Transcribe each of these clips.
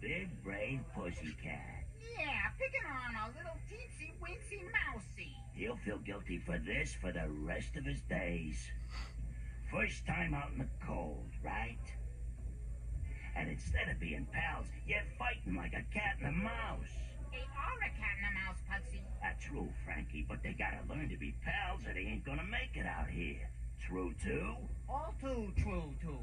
brave, brave pussycat. Yeah, picking on a little teensy weensy mousey. He'll feel guilty for this for the rest of his days. First time out in the cold, right? And instead of being pals, you're fighting like a cat and a mouse. They are a cat and a mouse, Puggsy. That's true, Frankie, but they gotta learn to be pals or they ain't gonna make it out here. True, too? All too true, too.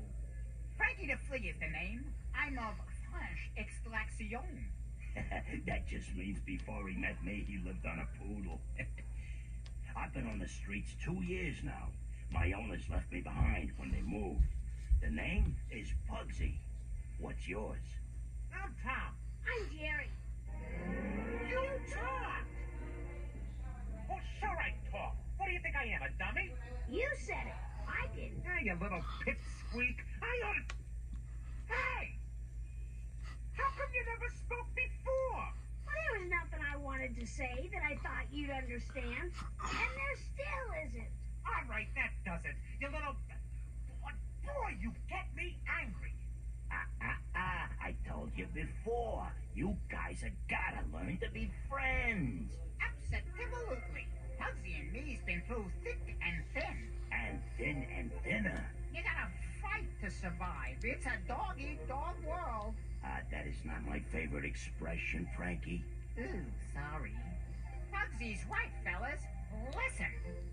Frankie the Flea is the name. I'm of French extraction. that just means before he met me, he lived on a poodle. I've been on the streets two years now. My owners left me behind when they moved. The name is Puggsy. What's yours? I'm Tom. I'm Jerry. You talk. Oh, sure I talk. What do you think I am, a dummy? You said it. I didn't. Ah, you little pipsqueak. I ought to... Hey! How come you never spoke before? Well, there was nothing I wanted to say that I thought you'd understand. And there still isn't. All right, that does it. You little... Boy, you get me angry. Ah, ah, ah, I told you before. You guys have gotta learn to be friends. Absolutely. Puggsy and me's been through thick and thin. And thin and thinner. You gotta fight to survive. It's a dog-eat-dog world. Ah, that is not my favorite expression, Frankie. Ooh, sorry. Puggsy's right, fellas. Listen.